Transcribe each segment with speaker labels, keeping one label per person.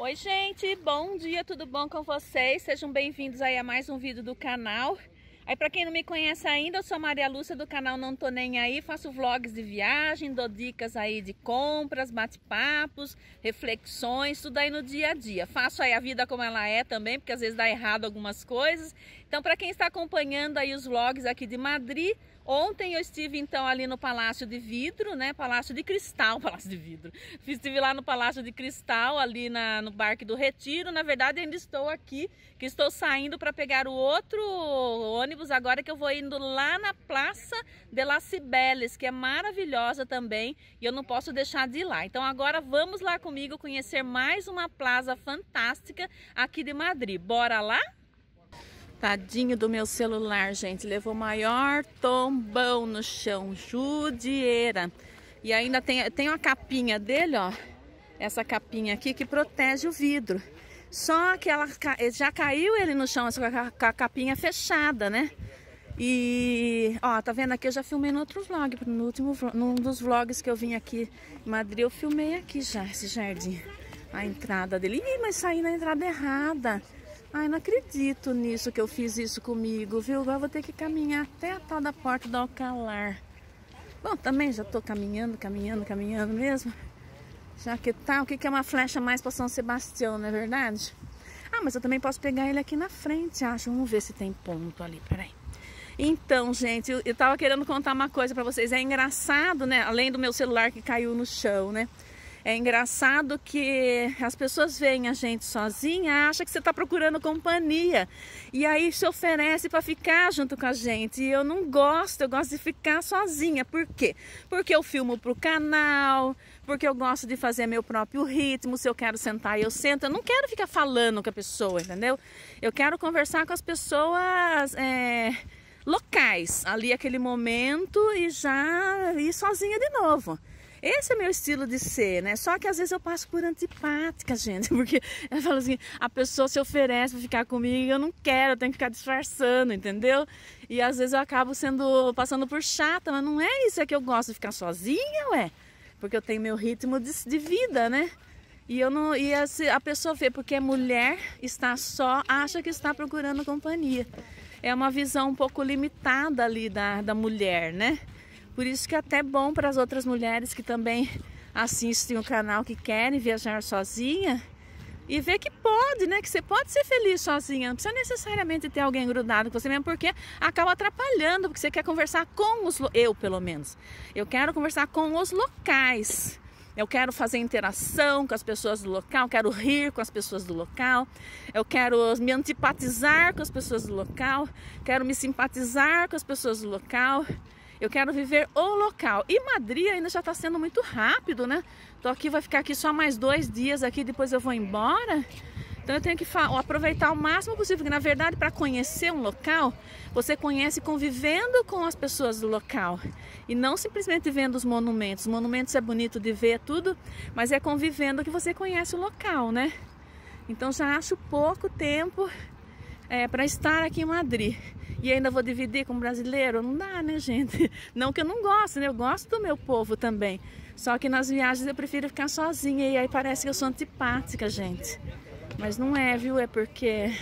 Speaker 1: Oi gente, bom dia, tudo bom com vocês? Sejam bem-vindos aí a mais um vídeo do canal. Aí para quem não me conhece ainda, eu sou Maria Lúcia do canal Não Tô Nem Aí, faço vlogs de viagem, dou dicas aí de compras, bate-papos, reflexões, tudo aí no dia a dia. Faço aí a vida como ela é também, porque às vezes dá errado algumas coisas. Então para quem está acompanhando aí os vlogs aqui de Madrid, Ontem eu estive então ali no Palácio de Vidro, né? Palácio de Cristal, Palácio de Vidro. Estive lá no Palácio de Cristal, ali na, no Barque do Retiro. Na verdade ainda estou aqui, que estou saindo para pegar o outro ônibus agora que eu vou indo lá na Praça de las Cibeles, que é maravilhosa também e eu não posso deixar de ir lá. Então agora vamos lá comigo conhecer mais uma plaza fantástica aqui de Madrid. Bora lá? Tadinho do meu celular, gente. Levou maior tombão no chão. Judieira. E ainda tem, tem uma capinha dele, ó. Essa capinha aqui que protege o vidro. Só que ela já caiu ele no chão com a capinha fechada, né? E, ó, tá vendo aqui? Eu já filmei no outro vlog, no último, num dos vlogs que eu vim aqui em Madrid, eu filmei aqui já esse jardim. A entrada dele. Ih, mas saí na entrada errada. Ai, não acredito nisso que eu fiz isso comigo, viu? Agora vou ter que caminhar até a tal da porta do Alcalar. Bom, também já tô caminhando, caminhando, caminhando mesmo. Já que tá, o que, é uma flecha mais para São Sebastião, não é verdade? Ah, mas eu também posso pegar ele aqui na frente, acho. Vamos ver se tem ponto ali, peraí. Então, gente, eu, eu tava querendo contar uma coisa para vocês. É engraçado, né? Além do meu celular que caiu no chão, né? É engraçado que as pessoas veem a gente sozinha, acha que você está procurando companhia e aí se oferece para ficar junto com a gente. E eu não gosto, eu gosto de ficar sozinha. Por quê? Porque eu filmo para o canal, porque eu gosto de fazer meu próprio ritmo. Se eu quero sentar, eu sento. Eu não quero ficar falando com a pessoa, entendeu? Eu quero conversar com as pessoas. É locais, ali aquele momento e já ir sozinha de novo. Esse é meu estilo de ser, né? Só que às vezes eu passo por antipática, gente, porque eu falo assim, a pessoa se oferece para ficar comigo e eu não quero, eu tenho que ficar disfarçando, entendeu? E às vezes eu acabo sendo passando por chata, mas não é isso é que eu gosto de ficar sozinha, ué? Porque eu tenho meu ritmo de, de vida, né? E eu não e a, a pessoa vê porque é mulher, está só, acha que está procurando companhia. É uma visão um pouco limitada ali da, da mulher, né? Por isso que é até bom para as outras mulheres que também assistem o canal, que querem viajar sozinha e ver que pode, né? Que você pode ser feliz sozinha. Não precisa necessariamente ter alguém grudado com você mesmo, porque acaba atrapalhando, porque você quer conversar com os... Eu, pelo menos. Eu quero conversar com os locais. Eu quero fazer interação com as pessoas do local, quero rir com as pessoas do local, eu quero me antipatizar com as pessoas do local, quero me simpatizar com as pessoas do local. Eu quero viver o local. E Madrid ainda já está sendo muito rápido, né? Tô aqui, vai ficar aqui só mais dois dias aqui, depois eu vou embora. Então eu tenho que aproveitar o máximo possível, porque na verdade para conhecer um local, você conhece convivendo com as pessoas do local e não simplesmente vendo os monumentos. Os monumentos é bonito de ver tudo, mas é convivendo que você conhece o local, né? Então já acho pouco tempo é, para estar aqui em Madrid e ainda vou dividir com brasileiro? Não dá, né, gente? Não que eu não goste, né? Eu gosto do meu povo também. Só que nas viagens eu prefiro ficar sozinha e aí parece que eu sou antipática, gente. Mas não é, viu? É porque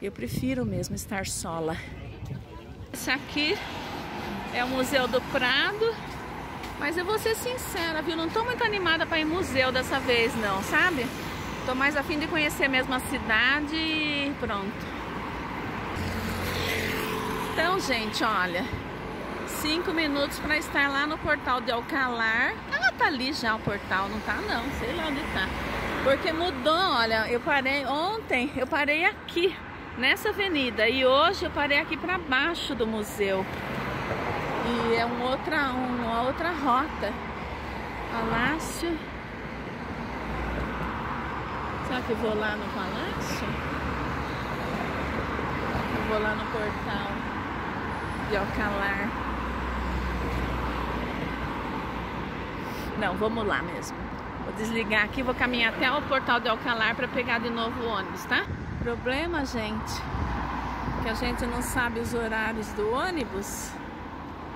Speaker 1: eu prefiro mesmo estar sola. Esse aqui é o Museu do Prado. Mas eu vou ser sincera, viu? Não tô muito animada para ir museu dessa vez, não, sabe? Tô mais afim de conhecer mesmo a cidade e pronto. Então, gente, olha, cinco minutos para estar lá no portal de Alcalar. Ah, tá ali já o portal, não tá não, sei lá onde tá. Porque mudou, olha, eu parei ontem, eu parei aqui, nessa avenida, e hoje eu parei aqui para baixo do museu. E é uma outra, uma outra rota. Palácio. Será que eu vou lá no palácio? Eu vou lá no portal de Alcalar. Não, vamos lá mesmo. Vou desligar aqui, vou caminhar até o portal de Alcalar para pegar de novo o ônibus, tá? Problema, gente, que a gente não sabe os horários do ônibus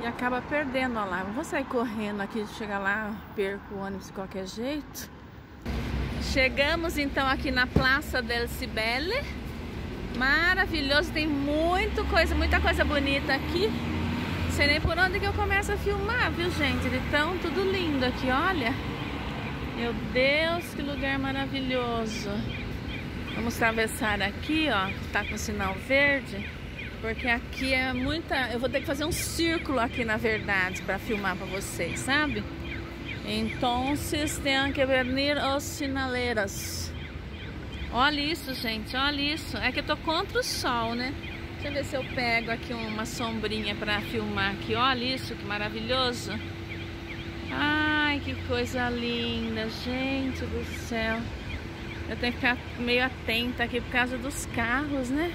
Speaker 1: e acaba perdendo lá. vou sair correndo aqui, chegar lá, perco o ônibus de qualquer jeito. Chegamos então aqui na Praça del Cibele. Maravilhoso, tem muita coisa, muita coisa bonita aqui. Sei nem por onde que eu começo a filmar, viu gente? Então, tudo lindo aqui, olha. Meu Deus, que lugar maravilhoso. Vamos atravessar aqui, ó, tá com sinal verde. Porque aqui é muita... Eu vou ter que fazer um círculo aqui, na verdade, para filmar para vocês, sabe? Então, tem que venir os sinaleiras. Olha isso, gente, olha isso. É que eu tô contra o sol, né? Deixa eu ver se eu pego aqui uma sombrinha para filmar aqui. Olha isso, que maravilhoso. Ai, que coisa linda, gente do céu. Eu tenho que ficar meio atenta aqui por causa dos carros, né?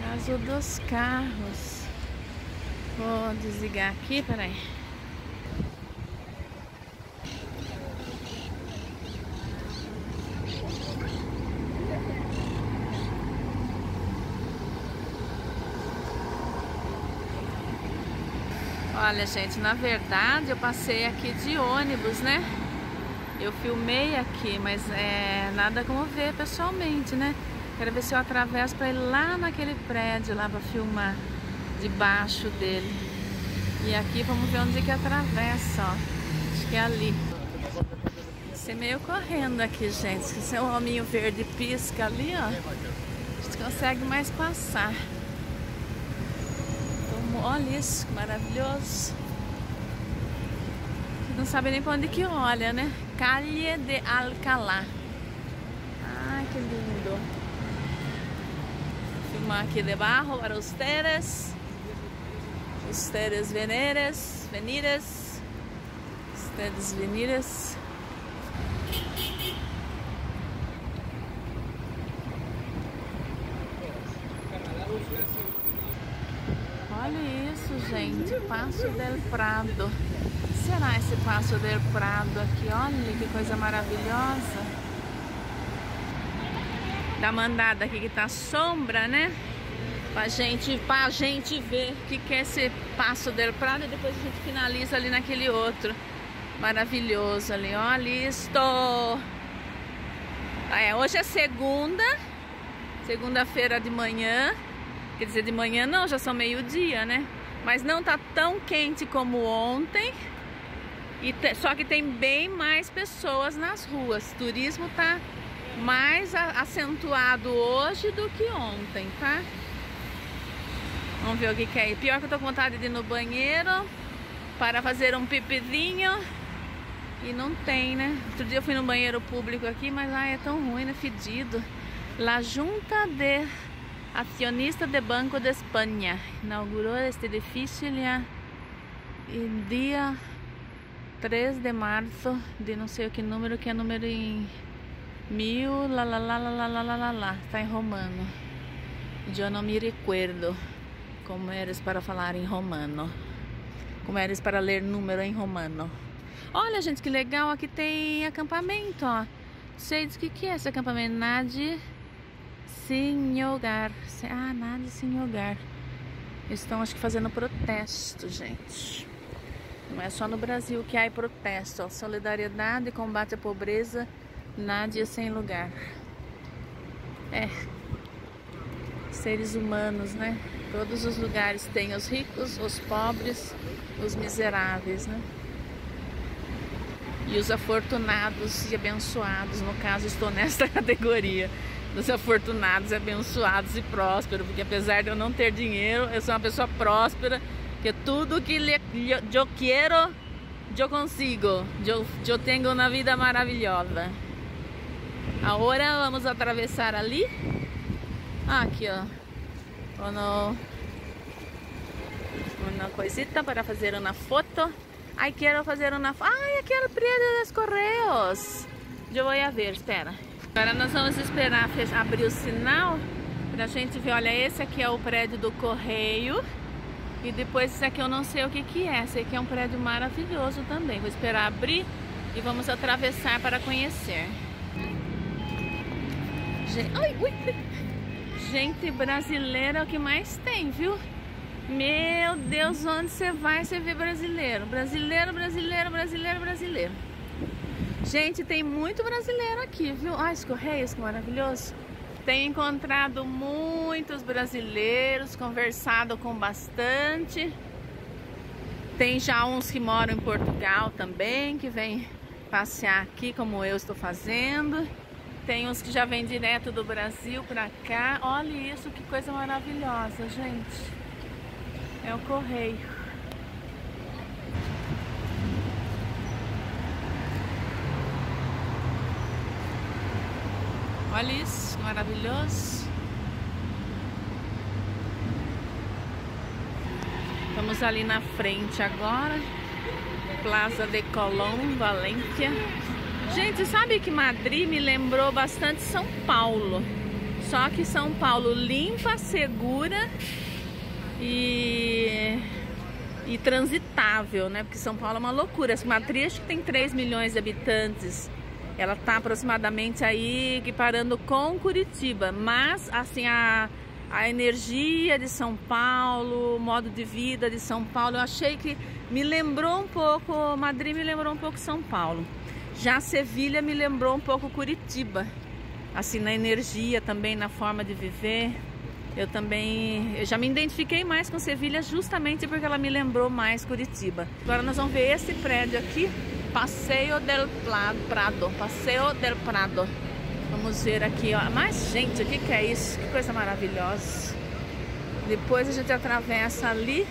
Speaker 1: Caso dos carros. Vou desligar aqui, peraí. Olha, gente, na verdade eu passei aqui de ônibus, né? Eu filmei aqui, mas é nada como ver pessoalmente, né? Quero ver se eu atravesso para ir lá naquele prédio lá para filmar debaixo dele. E aqui vamos ver onde que atravessa, ó. Acho que é ali. Você meio correndo aqui, gente. Se é um hominho verde pisca ali, ó. A gente consegue mais passar. Então, olha isso, que maravilhoso. Não sabe nem para onde que olha, né? Calle de Alcalá. Ai, que lindo filmar aqui debaixo para ustedes. Ustedes veneres, venidas. Ustedes venidas. Olha isso, gente. Passo del Prado. Será esse Passo del Prado aqui? Olha que coisa maravilhosa da mandada aqui que tá sombra, né? Pra gente, pra gente ver o que, que é esse Passo del Prado e depois a gente finaliza ali naquele outro maravilhoso ali, listo! Ah, é, hoje é segunda, segunda-feira de manhã, quer dizer, de manhã não, já são meio-dia, né? Mas não tá tão quente como ontem, e te, só que tem bem mais pessoas nas ruas, turismo tá mais acentuado hoje do que ontem, tá? Vamos ver o que, que é. Pior que eu tô com vontade de ir no banheiro para fazer um pipizinho e não tem, né? Outro dia eu fui no banheiro público aqui, mas lá é tão ruim, né? Fedido. La Junta de Acionista de Banco de Espanha inaugurou este edifício em dia 3 de março de não sei o que número, que é número em Mil, lá, lá, lá, lá, lá, lá, lá, lá. Está em romano. Eu não me recuerdo como eres para falar em romano. Como eres para ler número em romano. Olha, gente, que legal. Aqui tem acampamento, ó. Sei o que, que é esse acampamento. Nade sem hogar. Ah, nade sem hogar. Estão, acho que, fazendo protesto, gente. Não é só no Brasil que há protesto. Ó. Solidariedade, combate à pobreza Nádia sem lugar. É. Seres humanos, né? Todos os lugares têm os ricos, os pobres, os miseráveis, né? E os afortunados e abençoados. No caso, estou nesta categoria dos afortunados, abençoados e prósperos, porque apesar de eu não ter dinheiro, eu sou uma pessoa próspera, que tudo que eu quero, eu consigo, eu, tenho uma vida maravilhosa. Agora vamos atravessar ali. Ah, aqui, ó. Uma, uma coisita para fazer uma foto. Ai, quero fazer uma... Ai, aqui é o prédio dos Correios. Eu vou ver, espera. Agora nós vamos esperar abrir o sinal pra gente ver. Olha, esse aqui é o prédio do Correio. E depois esse aqui eu não sei o que que é. Esse aqui é um prédio maravilhoso também. Vou esperar abrir e vamos atravessar para conhecer. Gente, ai, ui, gente brasileira é o que mais tem, viu? Meu Deus, onde você vai, você vê brasileiro. Brasileiro, brasileiro, brasileiro, brasileiro. Gente, tem muito brasileiro aqui, viu? Ah, os Correios, que maravilhoso. Tenho encontrado muitos brasileiros, conversado com bastante. Tem já uns que moram em Portugal também, que vêm passear aqui como eu estou fazendo. Tem uns que já vêm direto do Brasil para cá. Olha isso, que coisa maravilhosa, gente. É o correio. Olha isso, maravilhoso. Estamos ali na frente agora. Plaza de Colón, Valência. Gente, sabe que Madrid me lembrou bastante São Paulo. Só que São Paulo limpa, segura e, e transitável, né? Porque São Paulo é uma loucura. Madrid acho que tem 3 milhões de habitantes. Ela está aproximadamente aí equiparando com Curitiba, mas assim a a energia de São Paulo, o modo de vida de São Paulo. Eu achei que me lembrou um pouco, Madrid me lembrou um pouco São Paulo. Já Sevilha me lembrou um pouco Curitiba, assim na energia também, na forma de viver. Eu também, eu já me identifiquei mais com Sevilha justamente porque ela me lembrou mais Curitiba. Agora nós vamos ver esse prédio aqui, Passeio del Prado, Passeio del Prado. Vamos ver aqui, ó. Mas, gente, o que, que é isso? Que coisa maravilhosa. Depois a gente atravessa ali.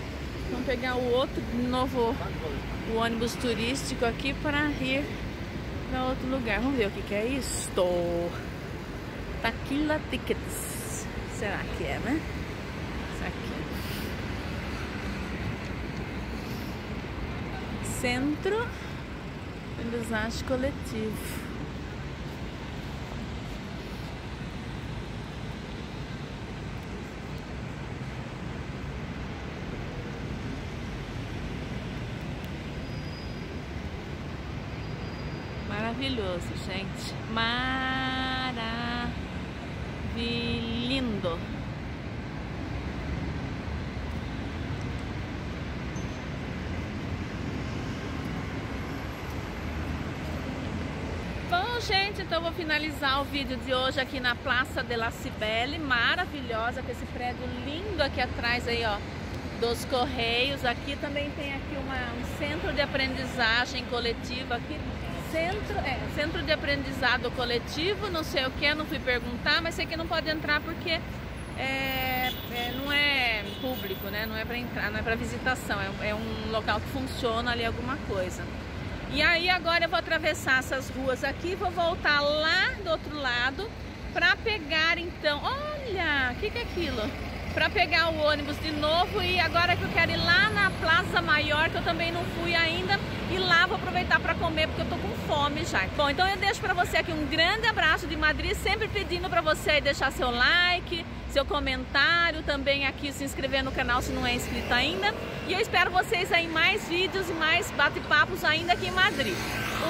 Speaker 1: Vamos pegar o outro, de novo, o ônibus turístico aqui para ir para outro lugar. Vamos ver o que, que é isso. Taquila Tickets. Será que é, né? Isso aqui. Centro Aprendizagem Coletivo. Maravilhoso, gente. Maravilhindo. Bom, gente, então vou finalizar o vídeo de hoje aqui na Praça de la Cibele, maravilhosa, com esse prédio lindo aqui atrás aí, ó, dos Correios. Aqui também tem aqui uma, um centro de aprendizagem coletiva aqui Centro, é, centro de aprendizado coletivo, não sei o que, não fui perguntar, mas sei que não pode entrar porque é, é, não é público, né? Não é para entrar, não é para visitação, é, é, um local que funciona ali alguma coisa. E aí agora eu vou atravessar essas ruas aqui, vou voltar lá do outro lado para pegar então, olha, o que, que é aquilo? Para pegar o ônibus de novo e agora que eu quero ir lá na Plaza Maior, que eu também não fui ainda, e lá vou aproveitar para comer porque eu tô com fome já. Bom, então eu deixo para você aqui um grande abraço de Madrid, sempre pedindo para você deixar seu like, seu comentário, também aqui se inscrever no canal se não é inscrito ainda. E eu espero vocês aí em mais vídeos e mais bate-papos ainda aqui em Madrid.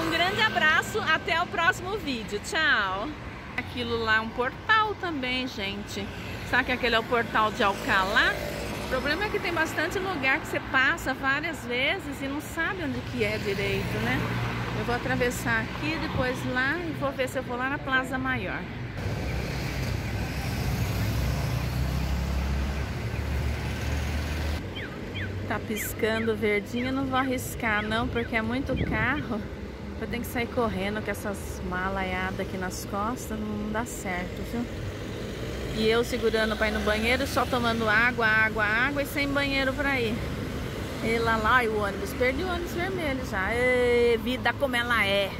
Speaker 1: Um grande abraço, até o próximo vídeo. Tchau! Aquilo lá é um portal também, gente. Sabe que aquele é o portal de Alcalá? O problema é que tem bastante lugar que você passa várias vezes e não sabe onde que é direito, né? Eu vou atravessar aqui, depois lá e vou ver se eu vou lá na Plaza Maior. Tá piscando verdinho, não vou arriscar não, porque é muito carro. Eu tenho que sair correndo com essas malaiadas aqui nas costas, não dá certo, viu? E eu segurando para ir no banheiro, só tomando água, água, água e sem banheiro para ir. E lá, lá, e o ônibus, perdi o ônibus vermelho já. Vida como ela é.